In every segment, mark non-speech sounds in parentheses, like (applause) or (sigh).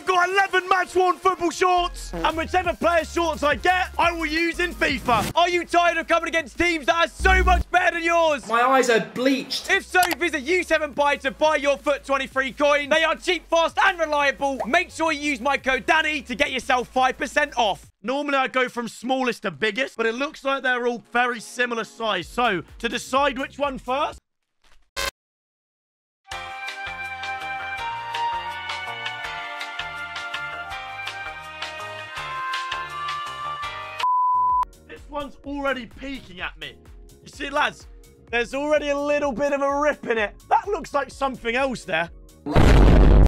We've got 11 match-worn football shorts. And whichever player shorts I get, I will use in FIFA. Are you tired of coming against teams that are so much better than yours? My eyes are bleached. If so, visit U7Buy to buy your FUT 23 coin. They are cheap, fast, and reliable. Make sure you use my code DANNY to get yourself 5% off. Normally, I go from smallest to biggest, but it looks like they're all very similar size. So, to decide which one first, one's already peeking at me. You see, lads, there's already a little bit of a rip in it. That looks like something else there.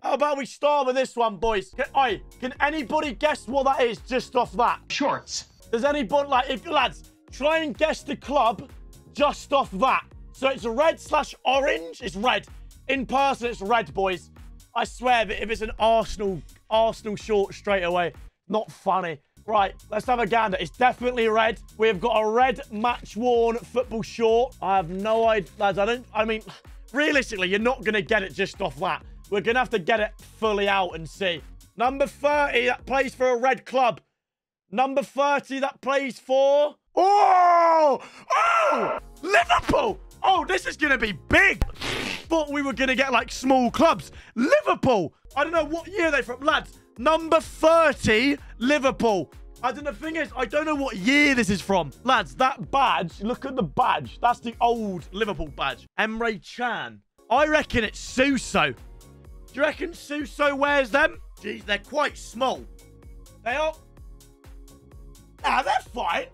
How about we start with this one, boys? Can, oi, can anybody guess what that is just off that? Shorts. Does anybody, like, if, lads, try and guess the club just off that. So it's red slash orange. It's red. In person, it's red, boys. I swear that if it's an Arsenal, Arsenal short straight away, not funny. Right, let's have a gander. It's definitely red. We've got a red match-worn football short. I have no idea, lads. I don't, I mean, realistically, you're not going to get it just off that. We're going to have to get it fully out and see. Number 30, that plays for a red club. Number 30, that plays for... Oh! Oh! Liverpool! Oh, this is going to be big. Thought we were going to get, like, small clubs. Liverpool! I don't know what year they're from. Lads, number 30, Liverpool. Don't know. The thing is, I don't know what year this is from. Lads, that badge, look at the badge. That's the old Liverpool badge. Emre Can. I reckon it's Suso. Do you reckon Suso wears them? Geez, they're quite small. They are... Ah, they're fine.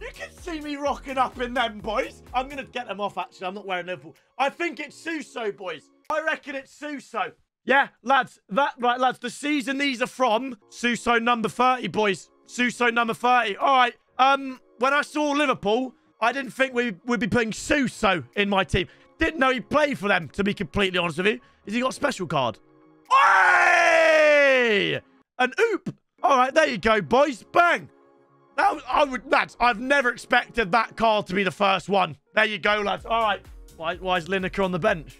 You can see me rocking up in them, boys. I'm going to get them off, actually. I'm not wearing Liverpool. I think it's Suso, boys. I reckon it's Suso. Yeah, lads, that, right, lads, the season these are from, Suso number 30, boys. Suso number 30. All right, um, when I saw Liverpool, I didn't think we would be putting Suso in my team. Didn't know he played for them, to be completely honest with you. Has he got a special card? Hey! An oop. All right, there you go, boys. Bang. That was, I would, lads, I've never expected that card to be the first one. There you go, lads. All right. Why, why is Lineker on the bench?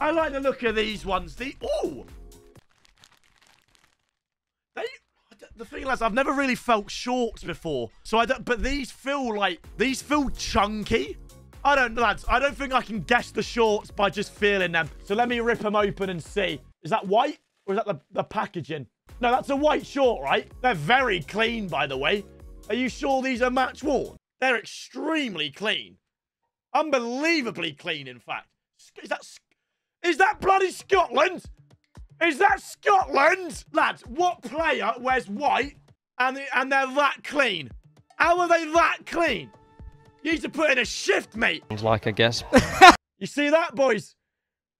I like the look of these ones. The oh, they. The thing is, I've never really felt shorts before, so I don't. But these feel like these feel chunky. I don't, lads. I don't think I can guess the shorts by just feeling them. So let me rip them open and see. Is that white or is that the, the packaging? No, that's a white short, right? They're very clean, by the way. Are you sure these are match worn? They're extremely clean. Unbelievably clean, in fact. Is that is that bloody Scotland? Is that Scotland? Lads, what player wears white and, and they're that clean? How are they that clean? You need to put in a shift, mate. Sounds Like, I guess. (laughs) you see that, boys?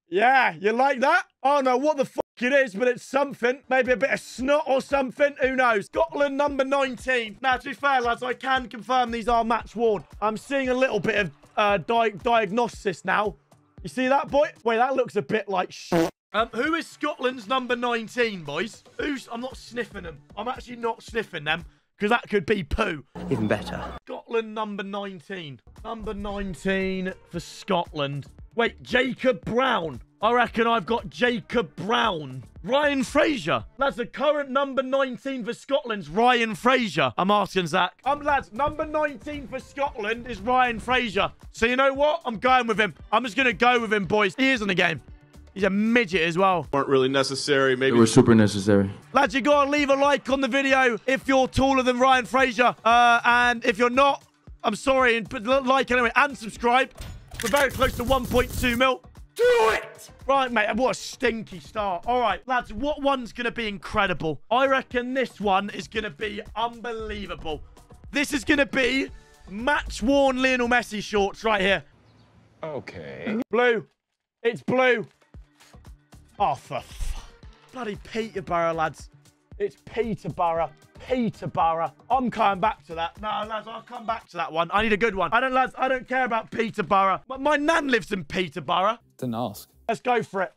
Yeah, you like that? Oh, no, what the fuck it is, but it's something. Maybe a bit of snot or something. Who knows? Scotland number 19. Now, to be fair, lads, I can confirm these are match worn. I'm seeing a little bit of uh, di diagnosis now. You see that, boy? Wait, that looks a bit like shit. Um, who is Scotland's number 19, boys? Who's... I'm not sniffing them. I'm actually not sniffing them. Because that could be poo. Even better. Scotland number 19. Number 19 for Scotland. Wait, Jacob Brown. I reckon I've got Jacob Brown. Ryan Fraser. That's the current number 19 for Scotland's Ryan Fraser. I'm asking Zach. Um, lads, number 19 for Scotland is Ryan Fraser. So you know what? I'm going with him. I'm just going to go with him, boys. He is in the game. He's a midget as well. weren't really necessary. Maybe They were super necessary. Lads, you got to leave a like on the video if you're taller than Ryan Fraser. Uh, and if you're not, I'm sorry. But like anyway and subscribe. We're very close to 1.2 mil. Do it! Right, mate. What a stinky start. All right, lads, what one's going to be incredible? I reckon this one is going to be unbelievable. This is going to be match-worn Lionel Messi shorts right here. Okay. Blue. It's blue. Oh, for bloody Peterborough, lads. It's Peterborough. Peterborough. I'm coming back to that. No, lads, I'll come back to that one. I need a good one. I don't, lads, I don't care about Peterborough. But my nan lives in Peterborough. Didn't ask. Let's go for it.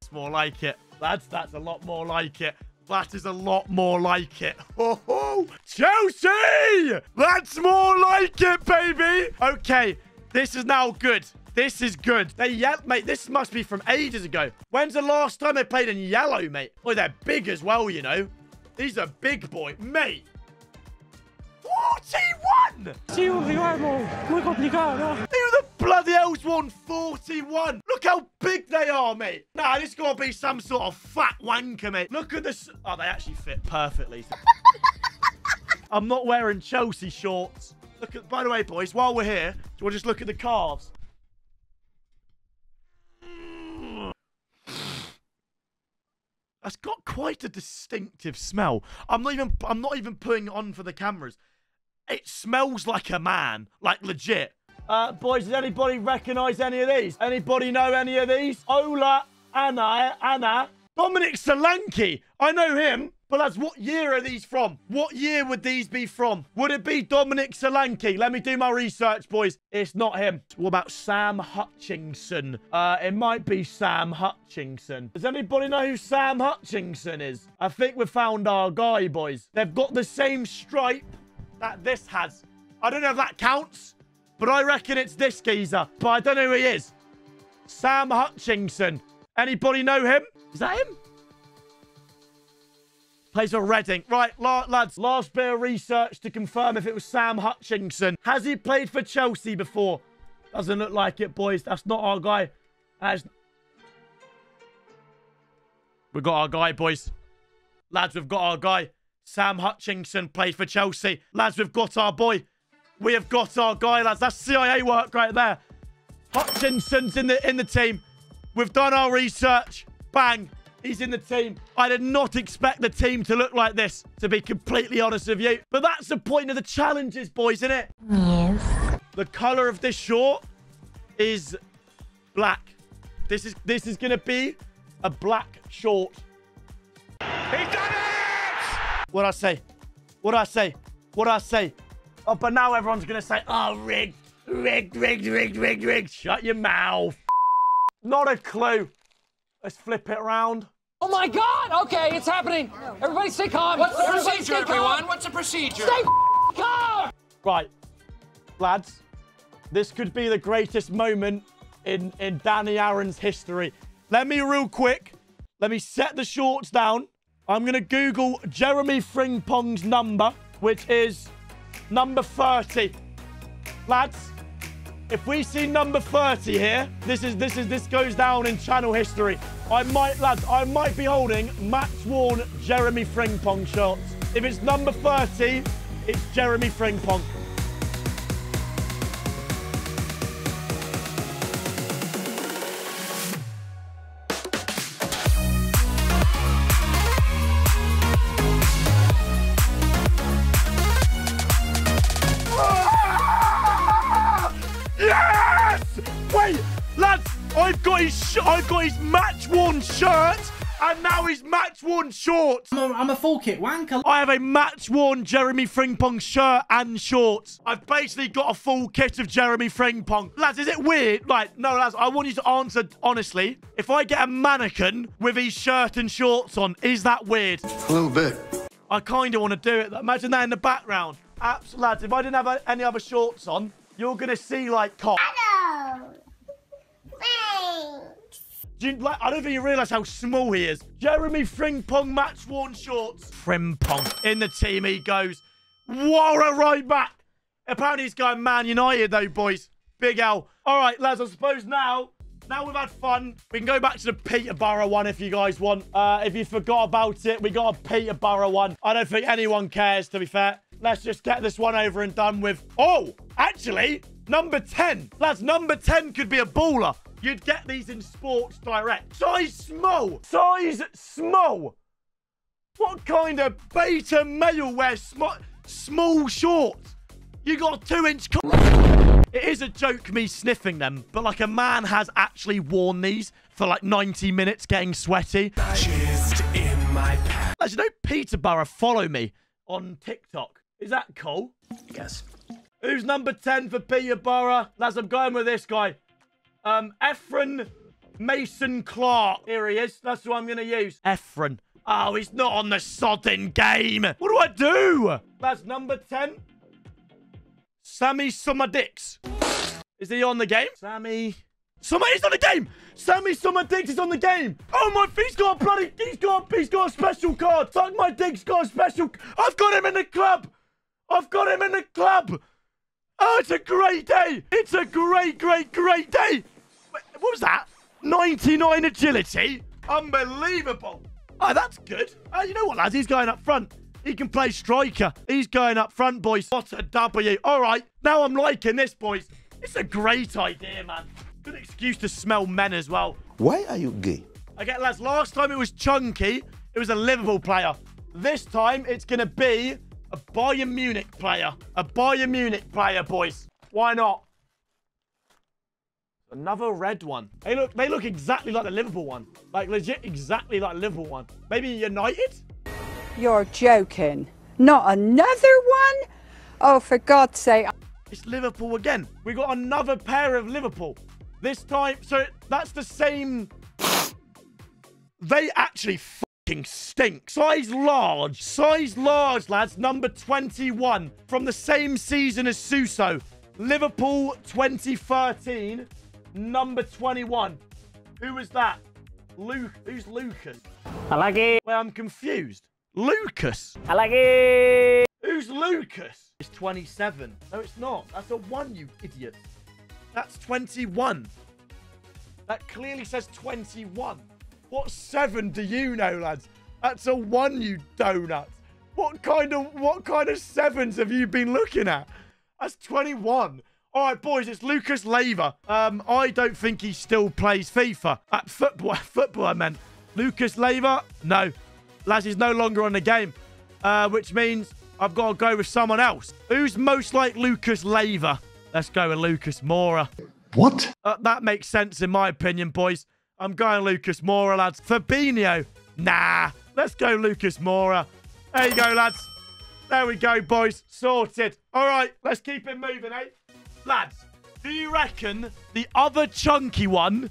It's more like it. Lads, that's a lot more like it. That is a lot more like it. Oh, oh, Chelsea! That's more like it, baby. Okay, this is now good. This is good. They yell, mate. This must be from ages ago. When's the last time they played in yellow, mate? Oh, they're big as well, you know. These are big boy, mate. 41! Sí, digamos, muy complicado. Who the bloody hell's won 41? Look how big they are, mate. Nah, this got to be some sort of fat wanker, mate. Look at this. Oh, they actually fit perfectly. (laughs) I'm not wearing Chelsea shorts. Look at, by the way, boys, while we're here, do you want to just look at the calves? That's got quite a distinctive smell. I'm not even I'm not even putting it on for the cameras. It smells like a man, like legit. Uh, boys, does anybody recognize any of these? Anybody know any of these? Ola, Anna, Anna, Dominic Solanke. I know him. But that's what year are these from? What year would these be from? Would it be Dominic Solanke? Let me do my research, boys. It's not him. What about Sam Hutchinson? Uh, it might be Sam Hutchinson. Does anybody know who Sam Hutchinson is? I think we found our guy, boys. They've got the same stripe that this has. I don't know if that counts, but I reckon it's this geezer. But I don't know who he is. Sam Hutchinson. Anybody know him? Is that him? Plays for Reading. Right, lads, last bit of research to confirm if it was Sam Hutchinson. Has he played for Chelsea before? Doesn't look like it, boys. That's not our guy. That's... We've got our guy, boys. Lads, we've got our guy. Sam Hutchinson played for Chelsea. Lads, we've got our boy. We have got our guy, lads. That's CIA work right there. Hutchinson's in the in the team. We've done our research. Bang. He's in the team. I did not expect the team to look like this, to be completely honest with you. But that's the point of the challenges, boys, isn't it? Yes. The color of this short is black. This is this is gonna be a black short. He's done it! What I say? What I say? What I say? Oh, but now everyone's gonna say, "Oh, rigged, rigged, rigged, rigged, rigged, rigged." Shut your mouth. Not a clue. Let's flip it around. Oh my God! Okay, it's happening. Everybody stay calm. What's the Everybody procedure, stay calm. everyone? What's the procedure? Stay calm. Right, lads, this could be the greatest moment in, in Danny Aaron's history. Let me real quick, let me set the shorts down. I'm going to Google Jeremy Frimpong's number, which is number 30. Lads, if we see number 30 here, this is this is this goes down in channel history. I might, lads, I might be holding match-worn Jeremy Frimpong shorts. If it's number 30, it's Jeremy Frimpong. His I've got his match worn shirt. And now his match-worn shorts. I'm a, I'm a full kit wanker. I have a match-worn Jeremy Frimpong shirt and shorts. I've basically got a full kit of Jeremy Frimpong. Lads, is it weird? Like, no, lads, I want you to answer honestly. If I get a mannequin with his shirt and shorts on, is that weird? A little bit. I kind of want to do it. Imagine that in the background. Abs lads, if I didn't have any other shorts on, you're going to see, like, cock. Hello. Do you, like, I don't think you realise how small he is. Jeremy Frimpong match worn shorts. Frimpong in the team he goes. What a right back. Apparently he's going Man United though, boys. Big L. All right, lads, I suppose now, now we've had fun, we can go back to the Peterborough one if you guys want. Uh, if you forgot about it, we got a Peterborough one. I don't think anyone cares, to be fair. Let's just get this one over and done with. Oh, actually, number 10. Lads, number 10 could be a baller. You'd get these in Sports Direct. Size small. Size small. What kind of beta male wears sm small shorts? You got a two-inch... It is a joke me sniffing them, but like a man has actually worn these for like 90 minutes getting sweaty. Just in my past. As you know, Peterborough follow me on TikTok. Is that cool? Yes. Who's number 10 for Peterborough? Lads, I'm going with this guy. Um, Ephron Mason Clark. Here he is. That's who I'm going to use. Ephron. Oh, he's not on the sodding game. What do I do? That's number 10. Sammy Szmodics. Is he on the game? Sammy. Somebody's on the game. Sammy Summer Diggs is on the game. Oh my, he's got a bloody, he's got, he's got a special card. Fuck my Diggs got a special. I've got him in the club. I've got him in the club. Oh, it's a great day. It's a great, great, great day. What was that? 99 agility? Unbelievable. Oh, that's good. Oh, you know what, lads? He's going up front. He can play striker. He's going up front, boys. What a W. All right. Now I'm liking this, boys. It's a great idea, man. Good excuse to smell men as well. Why are you gay? Okay, lads, last time it was Chunky. It was a Liverpool player. This time, it's going to be a Bayern Munich player. A Bayern Munich player, boys. Why not? Another red one. They look, they look exactly like the Liverpool one. Like, legit exactly like the Liverpool one. Maybe United? You're joking. Not another one? Oh, for God's sake. It's Liverpool again. We got another pair of Liverpool. This time, so that's the same. They actually fucking stink. Size large. Size large, lads. Number 21 from the same season as Suso. Liverpool 2013. Number 21. Who was that? Luke. Who's Lucas? I like it. Well, I'm confused. Lucas. I like it. Who's Lucas? It's 27. No, it's not. That's a 1, you idiot. That's 21. That clearly says 21. What 7 do you know, lads? That's a 1, you donut. What kind of what kind of sevens have you been looking at? That's 21. All right, boys, it's Lucas Leiva. Um, I don't think he still plays FIFA. At football, (laughs) football, I meant. Lucas Leiva? No. Laz is no longer on the game. Uh, which means I've got to go with someone else. Who's most like Lucas Leiva? Let's go with Lucas Moura. What? Uh, that makes sense in my opinion, boys. I'm going Lucas Moura, lads. Fabinho? Nah. Let's go Lucas Moura. There you go, lads. There we go, boys. Sorted. All right, let's keep it moving, eh? Lads, do you reckon the other chunky one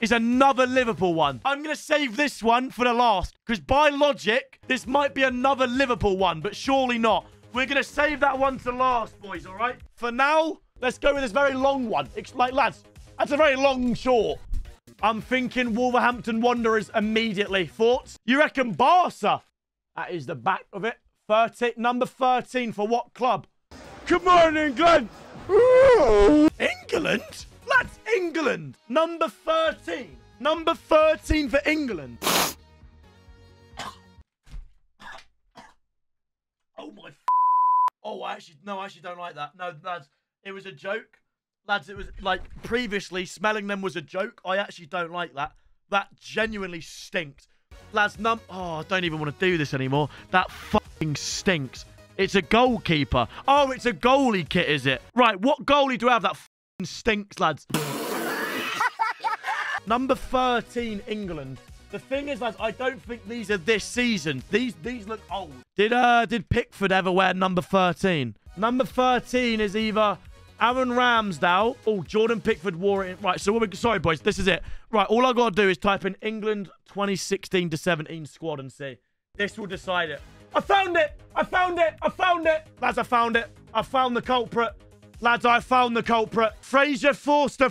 is another Liverpool one? I'm going to save this one for the last. Because by logic, this might be another Liverpool one, but surely not. We're going to save that one to last, boys, all right? For now, let's go with this very long one. It's like, lads, that's a very long short. I'm thinking Wolverhampton Wanderers immediately. Thoughts? You reckon Barca? That is the back of it. 30, number 13 for what club? Good morning, England! England? That's England. Number 13. Number 13 for England. Oh my. Oh, I actually no, I actually don't like that. No, lads, it was a joke. Lads, it was like previously smelling them was a joke. I actually don't like that. That genuinely stinks. Lads, num. Oh, I don't even want to do this anymore. That fucking stinks. It's a goalkeeper. Oh, it's a goalie kit, is it? Right, what goalie do I have that stinks, lads? (laughs) Number 13, England. The thing is, lads, I don't think these are this season. These these look old. Did uh did Pickford ever wear number 13? Number 13 is either Aaron Ramsdale. Oh, Jordan Pickford wore it. In, right, so what we, sorry, boys, this is it. Right, all I got to do is type in England 2016 to 17 squad and see. This will decide it. I found it! I found it! I found it! Lads, I found it. I found the culprit. Lads, I found the culprit. Fraser Forster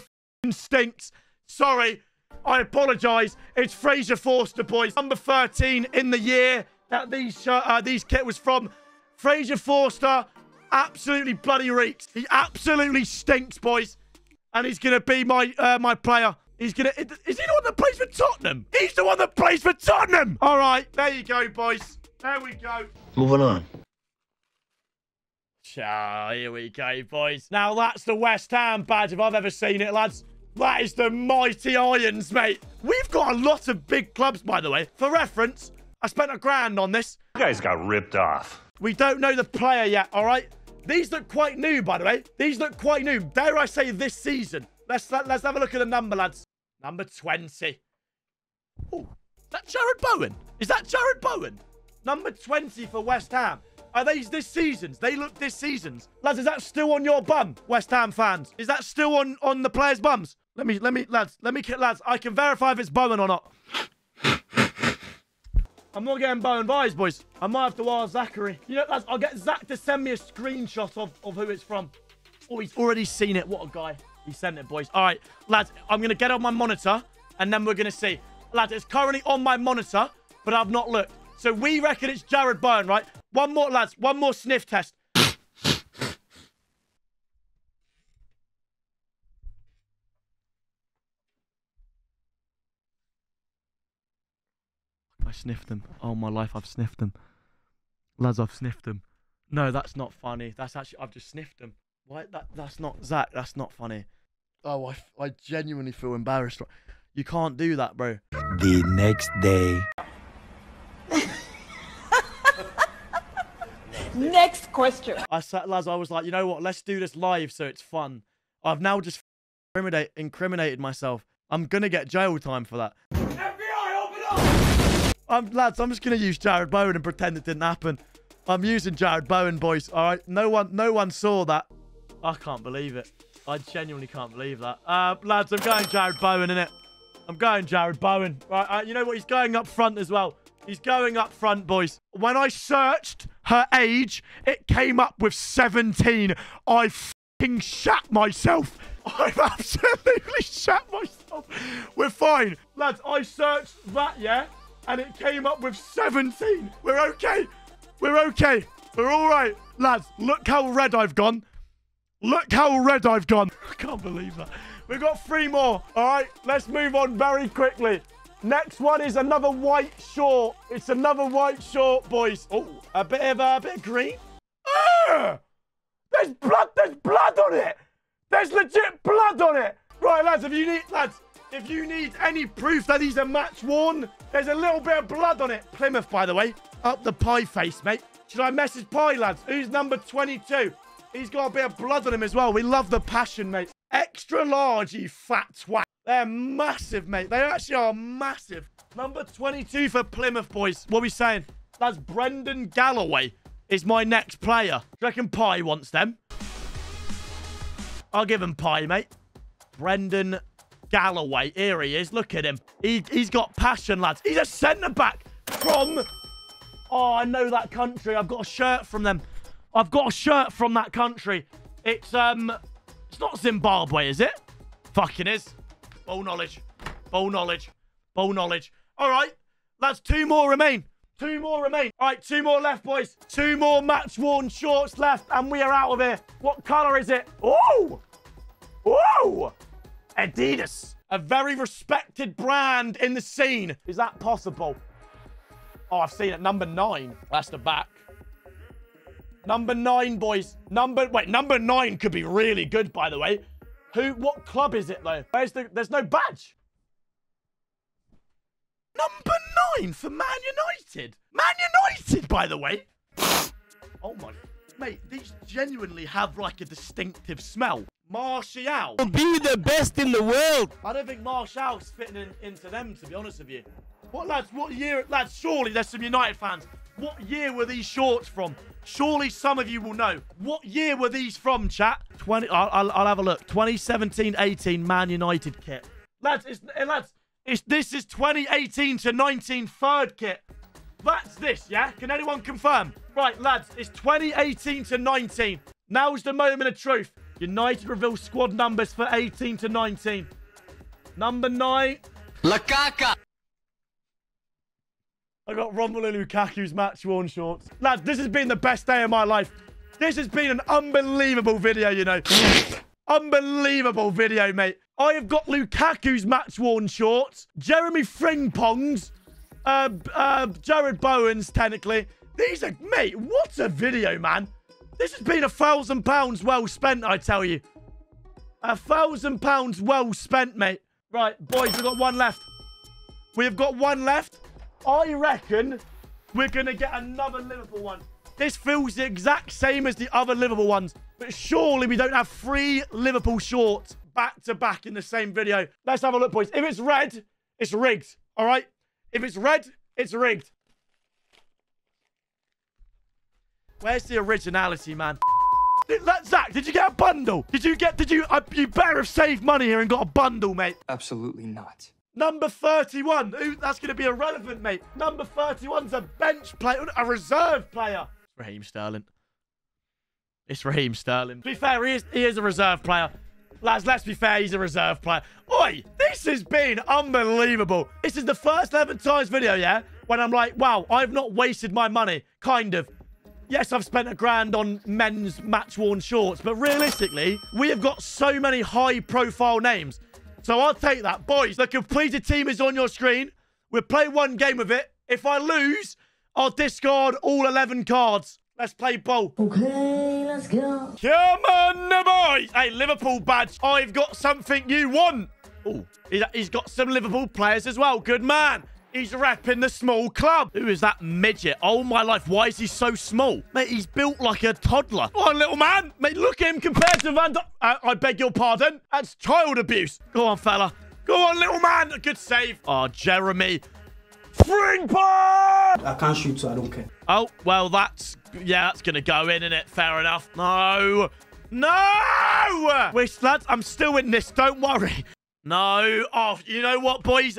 stinks. Sorry. I apologise. It's Fraser Forster, boys. Number 13 in the year that these uh, these kit was from. Fraser Forster absolutely bloody reeks. He absolutely stinks, boys. And he's going to be my uh, my player. He's going to... Is he the one that plays for Tottenham? He's the one that plays for Tottenham! All right, there you go, boys. There we go. Moving on. Ah, here we go, boys. Now, that's the West Ham badge if I've ever seen it, lads. That is the mighty Irons, mate. We've got a lot of big clubs, by the way. For reference, I spent a grand on this. You guys got ripped off. We don't know the player yet, all right? These look quite new, by the way. These look quite new. Dare I say this season? Let's let's have a look at the number, lads. Number 20. Oh, that Jarrod Bowen? Is that Jarrod Bowen? Number 20 for West Ham. Are these this season's? They look this season's. Lads, is that still on your bum, West Ham fans? Is that still on, on the players' bums? Let me, let me, lads, let me, lads, I can verify if it's Bowen or not. I'm not getting Bowen vibes, boys. I might have to ask Zachary. You know, lads, I'll get Zach to send me a screenshot of, of who it's from. Oh, he's already seen it. What a guy. He sent it, boys. All right, lads, I'm going to get on my monitor, and then we're going to see. Lads, it's currently on my monitor, but I've not looked. So we reckon it's Jarrod Byrne, right? One more, lads. One more sniff test. I sniffed them. Oh, my life, I've sniffed them. Lads, I've sniffed them. No, that's not funny. That's actually, I've just sniffed them. Why? That, that's not, Zach, that's not funny. Oh, I, I genuinely feel embarrassed. You can't do that, bro. The next day. (laughs) Next question. I sat, lads, I was like, you know what? Let's do this live so it's fun. I've now just incriminate, incriminated myself. I'm going to get jail time for that. FBI, open up! I'm, lads, I'm just going to use Jarrod Bowen and pretend it didn't happen. I'm using Jarrod Bowen, boys. All right. No one, no one saw that. I can't believe it. I genuinely can't believe that. Uh, lads, I'm going Jarrod Bowen in it. I'm going Jarrod Bowen. Right. Uh, you know what? He's going up front as well. He's going up front, boys. When I searched her age, it came up with 17. I fucking shat myself. I've (laughs) absolutely shat myself. We're fine. Lads, I searched that, yeah? And it came up with 17. We're okay. We're okay. We're all right. Lads, look how red I've gone. Look how red I've gone. (laughs) I can't believe that. We've got three more. All right, let's move on very quickly. Next one is another white short. It's another white short, boys. Oh, a bit of uh, a bit of green. Ah! There's blood. There's blood on it. There's legit blood on it. Right, lads. If you need, lads, if you need any proof that he's a match worn, there's a little bit of blood on it. Plymouth, by the way, up the pie face, mate. Should I message pie, lads? Who's number 22? He's got a bit of blood on him as well. We love the passion, mate. Extra large, you fat twat. They're massive, mate. They actually are massive. Number 22 for Plymouth, boys. What are we saying? That's Brendan Galloway is my next player. Do you reckon Pie wants them? I'll give him Pie, mate. Brendan Galloway. Here he is. Look at him. He, he's got passion, lads. He's a centre-back from... Oh, I know that country. I've got a shirt from them. I've got a shirt from that country. It's, um... It's not Zimbabwe, is it? Fucking is. Bow knowledge. Bow knowledge. Bow knowledge. All right. That's two more remain. Two more remain. All right, two more left, boys. Two more match-worn shorts left, and we are out of here. What colour is it? Oh! Oh! Adidas. A very respected brand in the scene. Is that possible? Oh, I've seen it. Number nine. That's the back. Number nine, boys. Number wait, number nine could be really good, by the way. Who? What club is it though? Where's the? There's no badge. Number nine for Man United. Man United, by the way. oh my, mate, these genuinely have like a distinctive smell. Martial. Be the best in the world. I don't think Martial's fitting in, into them, to be honest with you. What, lads, what year, lads, surely there's some United fans. What year were these shorts from? Surely some of you will know. What year were these from, chat? 20, I'll, I'll, I'll have a look. 2017-18 Man United kit. Lads, it's, eh, lads, it's, this is 2018 to 19 third kit. That's this, yeah? Can anyone confirm? Right, lads, it's 2018 to 19. Now's the moment of truth. United reveal squad numbers for 18 to 19. Number 9. Lakaka! I got Romelu Lukaku's match worn shorts. Lads, this has been the best day of my life. This has been an unbelievable video, you know. (laughs) unbelievable video, mate. I have got Lukaku's match worn shorts, Jeremy Frimpong's, uh, uh, Jarrod Bowen's, technically. These are, mate, what a video, man. This has been a thousand pounds well spent, I tell you. A thousand pounds well spent, mate. Right, boys, we've got one left. We've got one left. I reckon we're going to get another Liverpool one. This feels the exact same as the other Liverpool ones. But surely we don't have three Liverpool shorts back to back in the same video. Let's have a look, boys. If it's red, it's rigged. All right? If it's red, it's rigged. Where's the originality, man? Zach, did you get a bundle? Did you get, did you, uh, you better have saved money here and got a bundle, mate. Absolutely not. Number 31. Ooh, that's going to be irrelevant, mate. Number 31's a bench player, a reserve player. It's Raheem Sterling. It's Raheem Sterling. To be fair, he is, he is a reserve player. Lads, let's be fair, he's a reserve player. Oi, this has been unbelievable. This is the first 11 times video, yeah, when I'm like, wow, I've not wasted my money. Kind of. Yes, I've spent a grand on men's match-worn shorts, but realistically, we have got so many high-profile names. So I'll take that. Boys, the completed team is on your screen. We'll play one game of it. If I lose, I'll discard all 11 cards. Let's play ball. Okay, let's go. Come on, the boys. Hey, Liverpool badge. I've got something you want. Oh, he's got some Liverpool players as well. Good man. He's rapping the small club. Who is that midget? Oh, my life. Why is he so small? Mate, he's built like a toddler. What a little man. Mate, look at him compared to Van. Uh, I beg your pardon. That's child abuse. Go on, fella. Go on, little man. Good save. Oh, Jeremy. Spring I can't shoot, so I don't care. Oh, well, that's... Yeah, that's going to go in, isn't it? Fair enough. No. No! Wish, lads, I'm still in this. Don't worry. No. Oh, you know what, boys?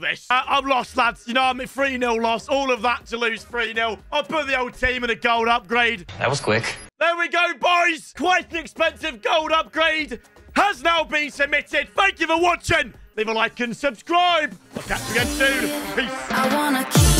This. Uh, I'm lost, lads. You know, I'm 3-0 lost. All of that to lose 3-0. I'll put the old team in a gold upgrade. That was quick. There we go, boys. Quite an expensive gold upgrade has now been submitted. Thank you for watching. Leave a like and subscribe. I'll catch you again soon. Peace.